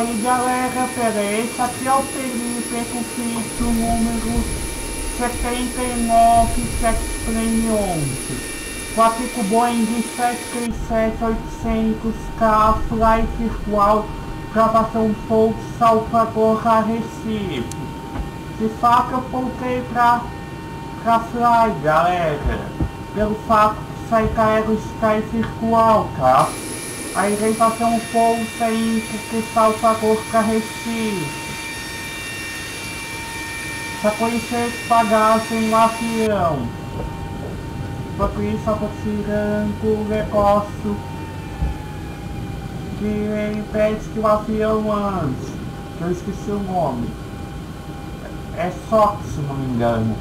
aí galera, pera, esse aqui é o perímetro fixo número 79711. Quatrico Boeing 737-800K Fly Virtual gravação Pouso Salvador a Recife. De fato eu voltei pra, pra Fly, galera. Pelo fato que sai carrega Sky virtual, tá? Aí vem fazer um pouso aí porque Salvador pra Recife. Só conhecer que pagassem o eu tô tirando o negócio que impede que o avião ande. Eu esqueci o nome. É SOX, se não me engano.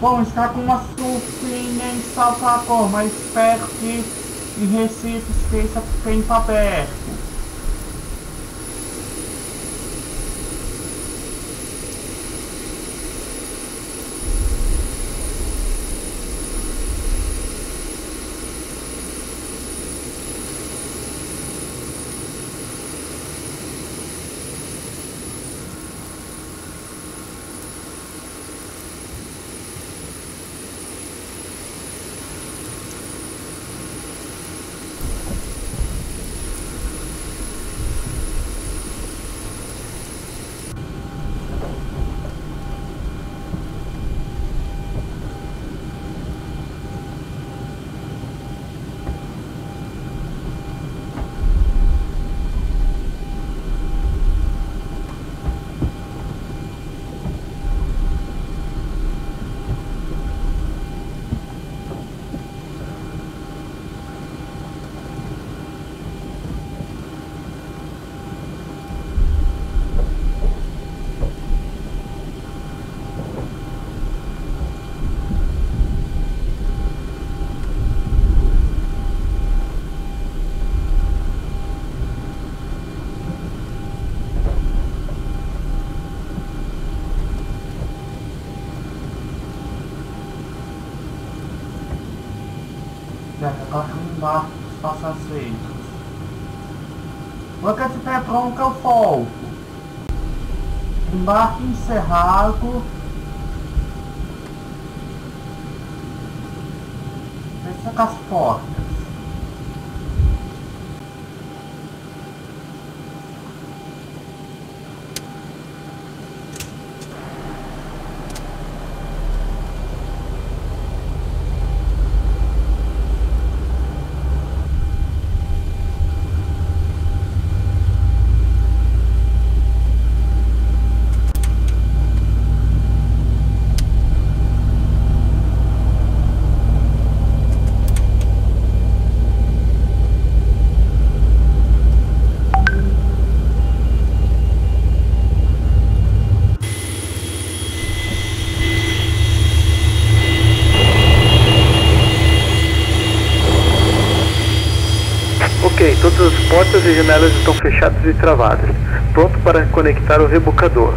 Bom, está com uma surfinha em Salvador, mas espero que em Recife esteja tempo aberto. Agora embarque os passageiros. Boca de pé pronto eu fogo. Embarque encerrado. Fecha as portas. Ok, todas as portas e janelas estão fechadas e travadas. Pronto para conectar o rebocador.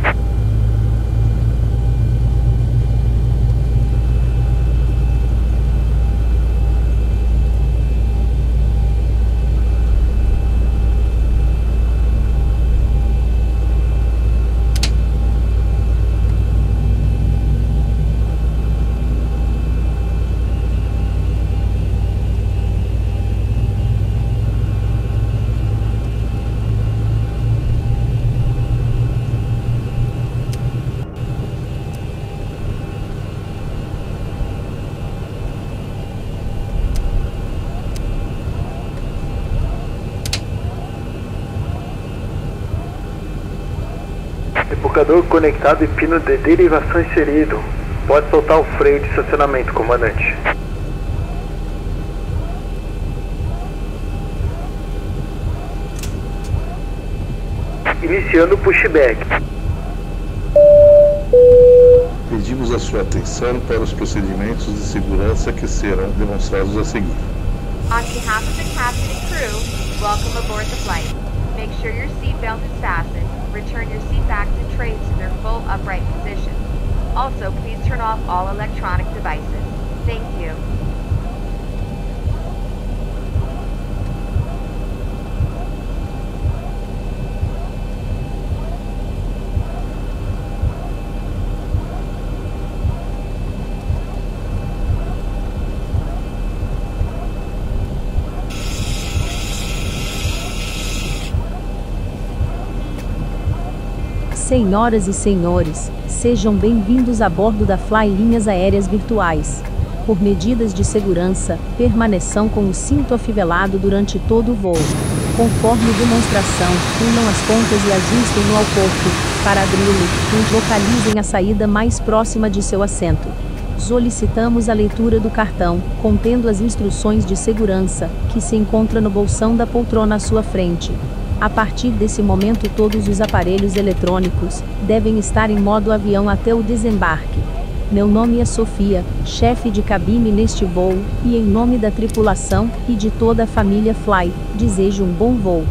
Rebocador conectado e pino de derivação inserido. Pode soltar o freio de estacionamento, comandante. Iniciando o pushback. Pedimos a sua atenção para os procedimentos de segurança que serão demonstrados a seguir. On behalf of the captain and crew, welcome aboard the flight. Make sure your seatbelt is fastened. Return your seat backs and trays to their full upright position. Also, please turn off all electronic devices. Thank you. Senhoras e senhores, sejam bem-vindos a bordo da Fly Linhas Aéreas Virtuais. Por medidas de segurança, permaneçam com o cinto afivelado durante todo o voo. Conforme demonstração, unam as pontas e ajustem-no ao corpo. Para abri-lo, localizem a saída mais próxima de seu assento. Solicitamos a leitura do cartão, contendo as instruções de segurança, que se encontra no bolsão da poltrona à sua frente. A partir desse momento, todos os aparelhos eletrônicos devem estar em modo avião até o desembarque. Meu nome é Sofia, chefe de cabine neste voo, e em nome da tripulação e de toda a família Fly, desejo um bom voo.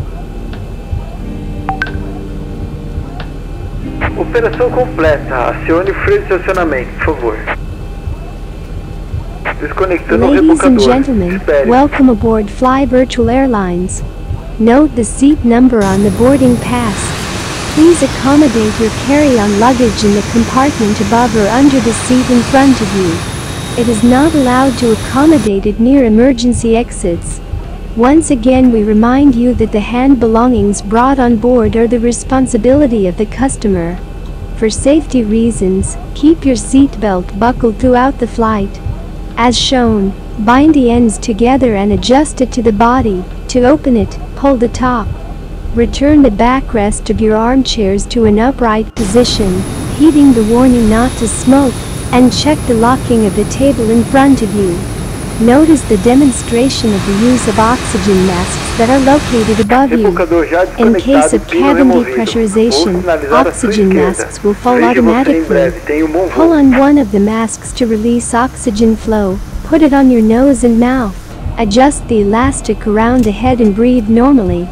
Operação completa. Acione o freio de estacionamento, por favor. Desconectando o Ladies and gentlemen, Espere. welcome aboard Fly Virtual Airlines. Note the seat number on the boarding pass. Please accommodate your carry-on luggage in the compartment above or under the seat in front of you. It is not allowed to accommodate it near emergency exits. Once again we remind you that the hand belongings brought on board are the responsibility of the customer. For safety reasons, keep your seatbelt buckled throughout the flight. As shown, bind the ends together and adjust it to the body. To open it, pull the top. Return the backrest of your armchairs to an upright position, heeding the warning not to smoke, and check the locking of the table in front of you. Notice the demonstration of the use of oxygen masks that are located above you. In case of cabin depressurization, Vou sinalizar à sua oxygen masks will fall Veja você em automatically. um Pull on one of the masks to release oxygen flow. Put it on your nose and mouth. Adjust the elastic around the head and breathe normally.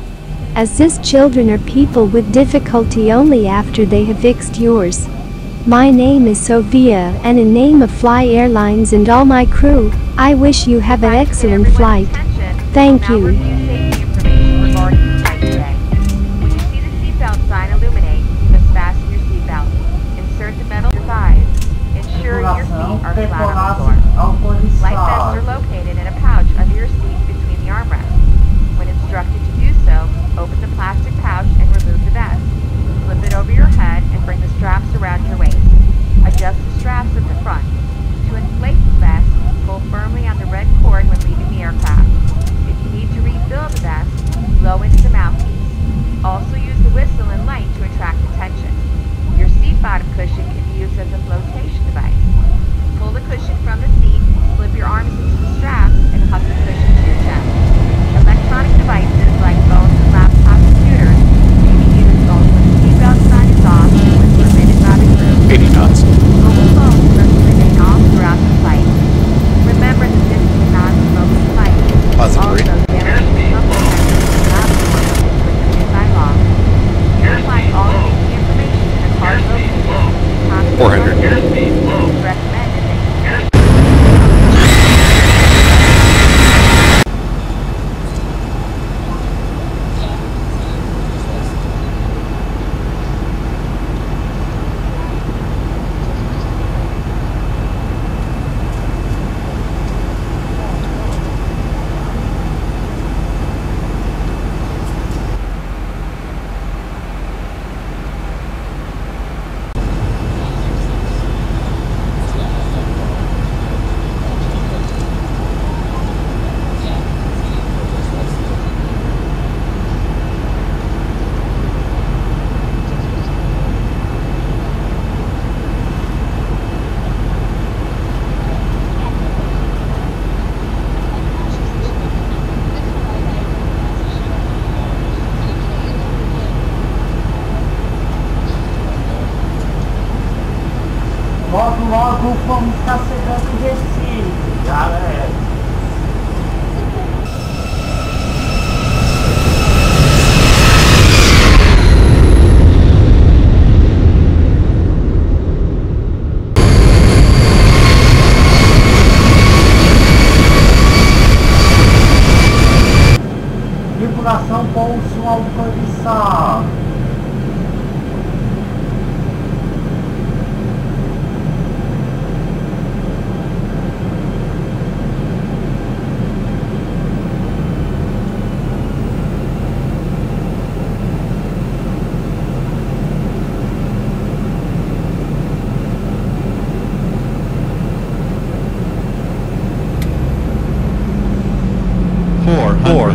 Assist children or people with difficulty only after they have fixed yours. My name is Sophia, and in name of Fly Airlines and all my crew, I wish you have an excellent flight. Thank you. review safety the flight today. When you see the seatbelt sign illuminate, you must fasten your. Insert the metal thighs. Ensure your feet are flat on the floor. Life vests are located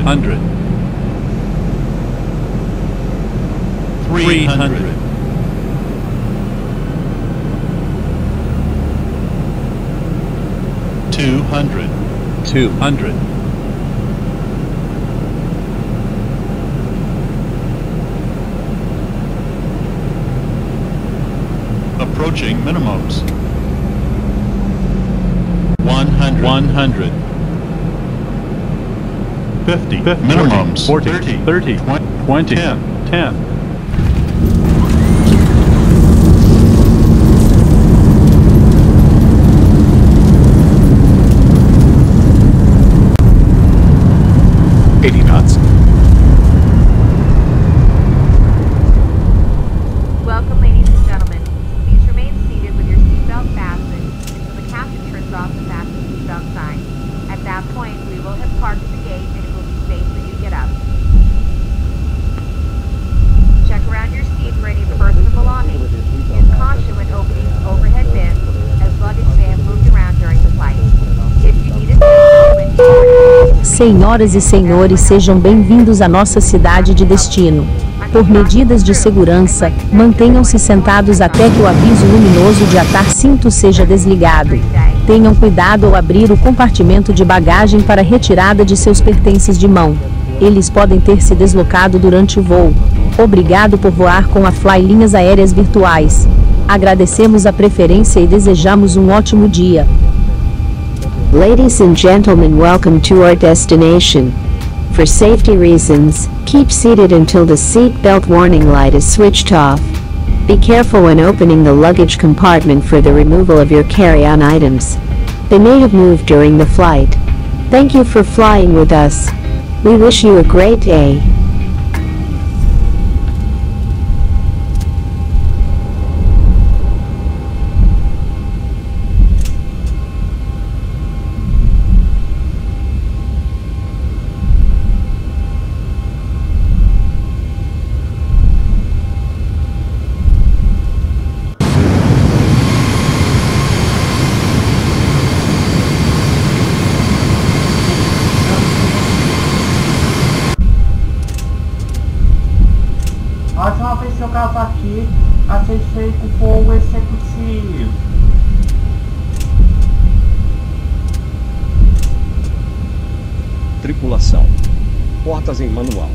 hundred. Three hundred. Two hundred. Two hundred. Approaching minimums. One hundred. 50, 50 minimums, 40, 30, 20, 10, 10. Senhoras e senhores, sejam bem-vindos à nossa cidade de destino. Por medidas de segurança, mantenham-se sentados até que o aviso luminoso de atar cinto seja desligado. Tenham cuidado ao abrir o compartimento de bagagem para retirada de seus pertences de mão. Eles podem ter se deslocado durante o voo. Obrigado por voar com a Fly Linhas Aéreas Virtuais. Agradecemos a preferência e desejamos um ótimo dia. Ladies and gentlemen, welcome to our destination. For safety reasons, keep seated until the seat belt warning light is switched off. Be careful when opening the luggage compartment for the removal of your carry-on items. They may have moved during the flight. Thank you for flying with us. We wish you a great day. A última vez que eu aqui, acessei com fogo executivo. Tripulação. Portas em manual.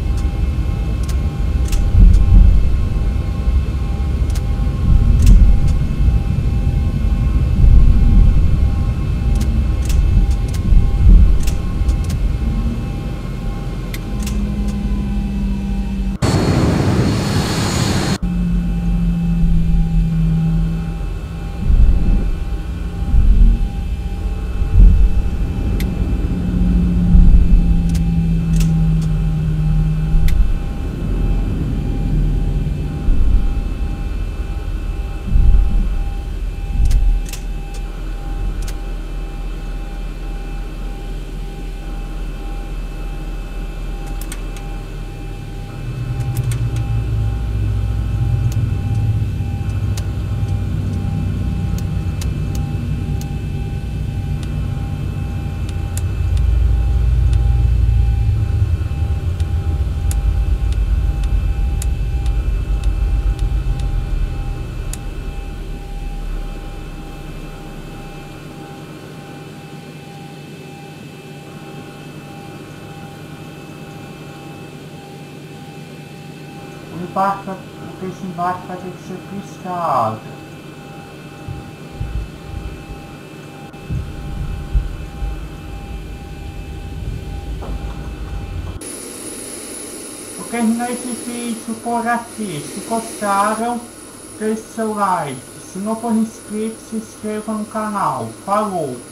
O embarque, porque esse embarque vai ter que ser piscado. Eu terminei esse vídeo por aqui. Se gostaram, deixe seu like. Se não for inscrito, se inscreva no canal. Falou!